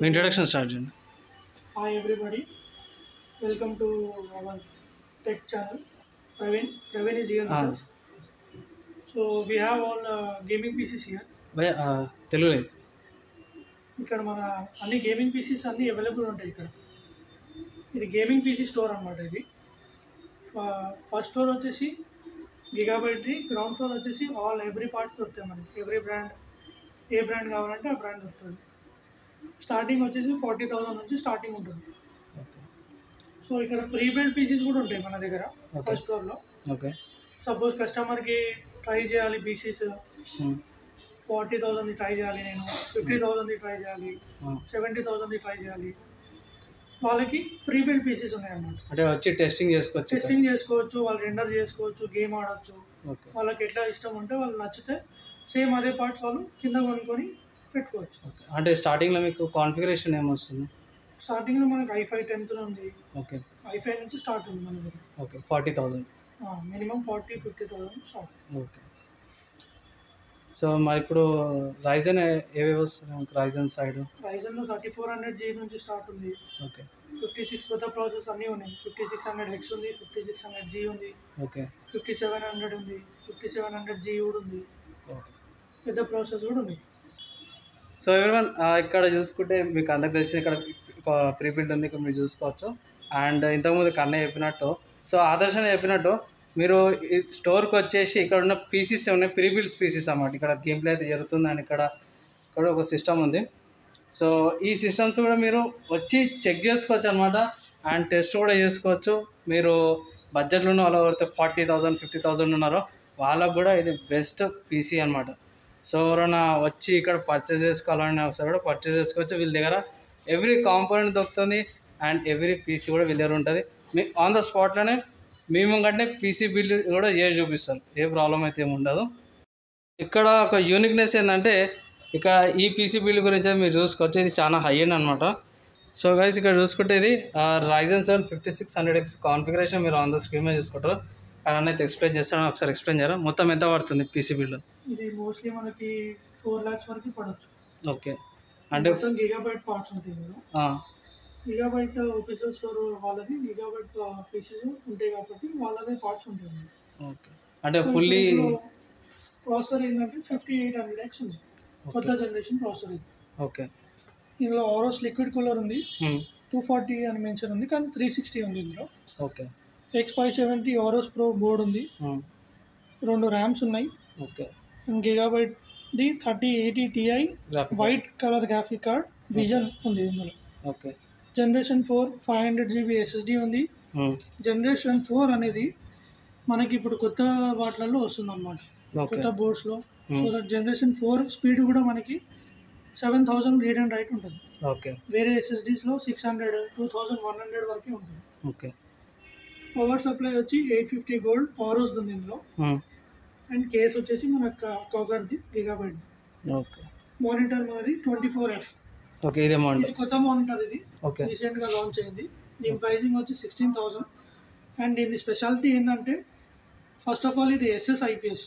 మీ introduction start చేయండి Hi everybody, welcome to our tech channel. Praveen, Praveen is here with Ah. us. So we have all uh, gaming PCs here. భయ తెలుగులో చెప్పు. ఇక్కడ మన అన్ని gaming Pisces అన్నీ available ఉంటాయి ఇక్కడ ఇది గేమింగ్ పీసీ స్టోర్ అనమాట ఇది ఫస్ట్ ఫ్లోర్ వచ్చేసి గిగాబైట్ది గ్రౌండ్ ఫ్లోర్ వచ్చేసి ఆల్ ఎవ్రీ పార్ట్స్ దొరుకుతాయి మనకి ఎవ్రీ బ్రాండ్ ఏ బ్రాండ్ కావాలంటే ఆ బ్రాండ్ దొరుకుతుంది స్టార్టింగ్ వచ్చేసి ఫార్టీ థౌసండ్ నుంచి స్టార్టింగ్ ఉంటుంది. ఓకే. సో ఇక్కడ ప్రీపెయిడ్ పీసీస్ కూడా ఉంటాయి మన దగ్గర. ఫస్ట్ ఫ్లోర్లో ఓకే. సపోజ్ కస్టమర్కి ట్రై చేయాలి పీసీస్ ఉమ్. ఫార్టీ థౌసండ్ది ట్రై చేయాలి నేను ఫిఫ్టీ థౌసండ్ది ట్రై చేయాలి ఆ. సెవెంటీ థౌసండ్ది ట్రై చేయాలి. వాళ్ళకి ప్రీపెయిడ్ పీసెస్ ఉన్నాయన్నమాట. అంటే వచ్చి టెస్టింగ్ చేసుకోవచ్చు. టెస్టింగ్ చేసుకోవచ్చు వాళ్ళు రెండర్ చేసుకోవచ్చు గేమ్ ఆడొచ్చు. ఓకే. వాళ్ళకి ఎట్లా ఇష్టం ఉంటే వాళ్ళు నచ్చితే సేమ్ అదే పార్ట్స్ వాళ్ళు కింద కొనుక్కొని పెట్టుకోవచ్చు. అంటే స్టార్టింగ్లో మీకు కాన్ఫిగరేషన్ ఏమొస్తుంది? స్టార్టింగ్లో మనకి ఐఫై టెన్త్ ఉంది. ఓకే. ఐఫై నుంచి స్టార్ట్ ఉంది మన దగ్గర. Okay. Forty thousand minimum forty fifty thousand start. Okay. So మరి ఇప్పుడు రైజన్ ఏవేవి వస్తున్నాయి రైజన్ సైడ్ రైజన్లో థర్టీ ఫోర్ హండ్రెడ్ జీ నుంచి స్టార్ట్ ఉంది. ఓకే. ఫిఫ్టీ సిక్స్ కొత్త ప్రాసెస్ అన్నీ ఉన్నాయి. ఫిఫ్టీ సిక్స్ హండ్రెడ్ హెక్స్ ఉంది ఫిఫ్టీ సిక్స్ హండ్రెడ్ జీ ఉంది. ఓకే. ఫిఫ్టీ సెవెన్ హండ్రెడ్ ఉంది ఫిఫ్టీ సెవెన్ హండ్రెడ్ జీ కూడా ఉంది. ఓకే. పెద్ద ప్రాసెస్ కూడా ఉంది. సో ఎవరివన్ uh, ఇక్కడ చూసుకుంటే మీకు అందరికి తెలిసిన ఇక్కడ ప్రీపెయిడ్ ఉంది ఇక్కడ మీరు చూసుకోవచ్చు. అండ్ uh, ఇంతకుముందు కన్నయ్య చెప్పినట్టు సో ఆదర్శన చెప్పినట్టు మీరు స్టోర్కి వచ్చేసి ఇక్కడ ఉన్న పీసెస్ ఉన్నాయి ప్రీబిల్డ్ పీసీస్ అన్నమాట. ఇక్కడ గేమ్ ప్లే అయితే జరుగుతుంది అండ్ ఇక్కడ ఇక్కడ ఒక సిస్టమ్ ఉంది. సో ఈ సిస్టమ్స్ కూడా మీరు వచ్చి చెక్ చేసుకోవచ్చు అనమాట అండ్ టెస్ట్ కూడా చేసుకోవచ్చు. మీరు బడ్జెట్లో ఉన్న వాళ్ళు ఎవరైతే ఫార్టీ థౌసండ్ ఫిఫ్టీ థౌసండ్ ఉన్నారో. వాళ్ళకు కూడా ఇది బెస్ట్ పీసీ అనమాట సో ఎవరైనా వచ్చి ఇక్కడ పర్చేస్ చేసుకోవాలని వస్తే కూడా పర్చేస్ చేసుకోవచ్చు. వీళ్ళ దగ్గర ఎవ్రీ కాంపోనెంట్ దొరుకుతుంది అండ్ ఎవ్రీ పీసీ కూడా వీళ్ళ దగ్గర ఉంటుంది. మీ ఆన్ ద స్పాట్లోనే మేము కంటే పీసీ బిల్ కూడా చేసి చూపిస్తాం ఏ ప్రాబ్లం అయితే ఏమి ఉండదు. ఇక్కడ ఒక యూనిక్నెస్ ఏంటంటే ఇక్కడ ఈ పీసీ బిల్ గురించి మీరు చూసుకోవచ్చు. ఇది చాలా హై అండ్ అనమాట సో గైస్ ఇక్కడ చూసుకుంటే ఇది Ryzen seven fifty six hundred X configuration మీరు ఆన్ ద స్క్రీన్ మీద చూసుకుంటారు. అని అయితే ఎక్స్ప్లెయిన్ చేస్తాను ఒకసారి ఎక్స్ప్లెయిన్ చేయరా మొత్తం ఎంత పడుతుంది పీసీ బిల్ ఇది మోస్ట్లీ మనకి ఫోర్ ల్యాక్స్ వరకు పడవచ్చు ఓకే. అంటే గిగాబైట్ పార్ట్స్ ఉంటాయి గిగాబైట్ ఆఫీషియల్ స్టోర్ వాళ్ళది గిగాబైట్ పీసెస్ ఉంటాయి కాబట్టి వాళ్ళదే పార్ట్స్ ఉంటాయి ఓకే. అంటే ఫుల్లీ ప్రాసెసర్ ఏంటంటే ఫిఫ్టీ ఎయిట్ హండ్రెడ్ ఎక్స్ ఉంది. కొత్త జనరేషన్ ప్రాసెసర్ ఇది. ఓకే. ఇందులో ఆరోస్ లిక్విడ్ కూలర్ ఉంది. టూ ఫార్టీ అని మెన్షన్ ఉంది కానీ త్రీ సిక్స్టీ ఉంది ఇందులో. Okay. X five seventy Aorus pro board ఉంది. రెండు ర్యామ్స్ ఉన్నాయి. Okay. Gigabyte the thirty eighty Ti white colour graphic card vision ఉంది ఇందులో. Okay. Generation four five hundred GB SSD ఉంది. జనరేషన్ ఫోర్ అనేది మనకి ఇప్పుడు కొత్త వాటిలలో వస్తుంది అనమాట కొత్త బోర్డ్స్లో so that generation four speed కూడా మనకి seven thousand read and write ఉంటుంది. ఓకే. వేరే ఎస్ఎస్డీస్లో six hundred two thousand one hundred వరకే ఉంటుంది. ఓకే. పవర్ సప్లై వచ్చి ఎయిట్ ఫిఫ్టీ గోల్డ్ పవర్ ఉంది ఇందులో. హ్మ్, అండ్ కేస్ వచ్చేసి మన కాకర్ది గిగాబైట్ ఓకే. మానిటర్ మనది ట్వంటీ ఫోర్ ఎఫ్. ఓకే ఇదే మోడల్ కొత్త మానిటర్ ఇది. ఓకే. రీసెంట్గా లాంచ్ అయింది. దీని ప్రైసింగ్ వచ్చి సిక్స్టీన్ థౌసండ్ అండ్ దీని స్పెషాలిటీ ఏంటంటే ఫస్ట్ ఆఫ్ ఆల్ ఇది SS IPS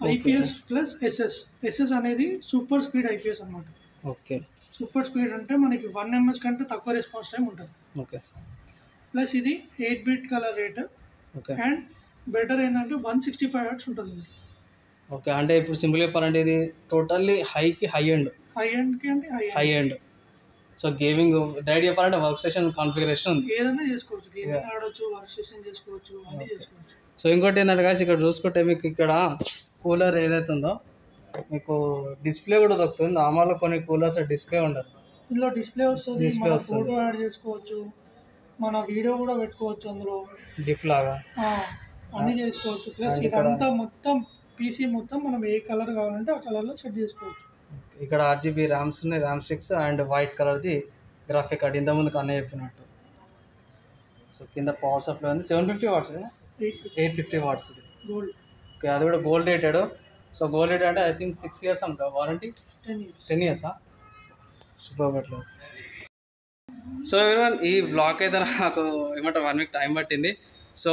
IPS plus SS SS అనేది సూపర్ స్పీడ్ ఐపీఎస్ అనమాట ఓకే. సూపర్ స్పీడ్ అంటే మనకి వన్ ఎంఎస్ కంటే తక్కువ రెస్పాన్స్ టైం ఉంటుంది. ఓకే. ప్లస్ ఇది eight bit colour rate. Okay. And better ఏంటంటే వన్ సిక్స్టీ ఫైవ్ హర్ట్స్ ఉంటుంది ఓకే అంటే ఇప్పుడు సింపుల్ చెప్పాలంటే ఇది టోటల్లీ హైకి హై ఎండ్. హై ఎండ్కి అంటే high high end. So gaming direct చెప్పాలంటే వర్క్ స్టేషన్ కాన్ఫిగరేషన్ ఉంది. ఏదైనా చేసుకోవచ్చు. గేమింగ్ ఆడొచ్చు వర్క్ స్టేషన్ చేసుకోవచ్చు అన్నీ చేసుకోవచ్చు. సో ఇంకోటి ఏంటంటే guys ఇక్కడ చూసుకుంటే మీకు ఇక్కడ కూలర్ ఏదైతే ఉందో మీకు డిస్ప్లే కూడా దొరుకుతుంది. నార్మల్గా కొన్ని కూలర్స్ డిస్ప్లే ఉండదు. ఇందులో డిస్ప్లే వస్తుంది. మన వస్తుంది. ఫోటో యాడ్ చేసుకోవచ్చు. మన వీడియో కూడా పెట్టుకోవచ్చు అందులో. జిఫ్ లాగా. అన్ని చేసుకోవచ్చు. ప్లస్ ఇదంతా మొత్తం పీసీ మొత్తం మనం ఏ కలర్ కావాలంటే ఆ కలర్లో సెట్ చేసుకోవచ్చు. ఇక్కడ ఆర్జీబీ ర్యామ్స్ ఉన్నాయి ర్యామ్ స్టిక్స్ అండ్ వైట్ కలర్ది గ్రాఫిక్ కార్డ్ ఇంతకుముందు కన్నా చెప్పినట్టు. సో కింద పవర్ సప్లై ఉంది. Seven fifty watts eight fifty watts gold okay అది కూడా gold rated so gold rate అంటే ఐ థింక్ సిక్స్ ఇయర్స్ అంట వారంటీ టెన్ ఇయర్స్ టెన్ ఇయర్సా సూపర్ బెటర్ సో ఎవరివన్ ఈ బ్లాగ్ అయితే నాకు ఏమంటారు వన్ వీక్ టైం పట్టింది. సో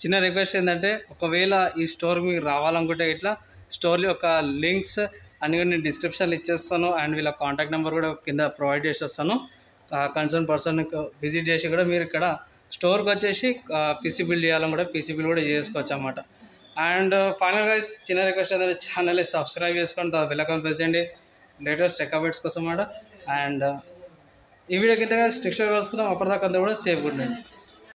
చిన్న రిక్వెస్ట్ ఏంటంటే ఒకవేళ ఈ స్టోర్ మీకు రావాలనుకుంటే ఇట్లా స్టోర్ యొక్క లింక్స్ అన్ని కూడా నేను డిస్క్రిప్షన్లో ఇచ్చేస్తాను అండ్ వీళ్ళ కాంటాక్ట్ నెంబర్ కూడా కింద ప్రొవైడ్ చేసేస్తాను. కన్సర్న్ పర్సన్ విజిట్ చేసి కూడా మీరు ఇక్కడ స్టోర్కి వచ్చేసి పీసీ బిల్ చేయాలని కూడా పీసీ బిల్ కూడా చేసుకోవచ్చు అనమాట అండ్ ఫైనల్ గైస్ చిన్న రిక్వెస్ట్ ఏంటంటే ఛానల్ని సబ్స్క్రైబ్ చేసుకొని తర్వాత వెళ్ళకం చేయండి. లేటెస్ట్ టెక్ అప్డేట్స్ కోసం అన్నమాట. అండ్ ఈ వీడియో కింద స్ట్రిక్షన్ కలుసుకుందాం అప్పటిదాకా అందరూ కూడా సేఫ్ ఉండండి.